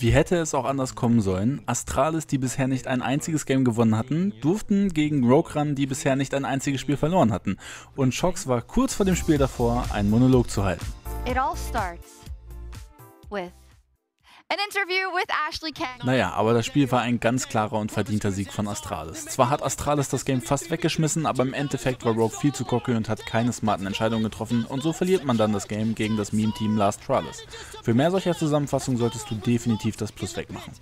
Wie hätte es auch anders kommen sollen? Astralis, die bisher nicht ein einziges Game gewonnen hatten, durften gegen Rogue Run, die bisher nicht ein einziges Spiel verloren hatten. Und Shox war kurz vor dem Spiel davor, einen Monolog zu halten. It all starts with Naja, aber das Spiel war ein ganz klarer und verdienter Sieg von Astralis. Zwar hat Astralis das Game fast weggeschmissen, aber im Endeffekt war Rogue viel zu cocky und hat keine smarten Entscheidungen getroffen und so verliert man dann das Game gegen das Meme-Team Last Astralis. Für mehr solcher Zusammenfassungen solltest du definitiv das Plus wegmachen.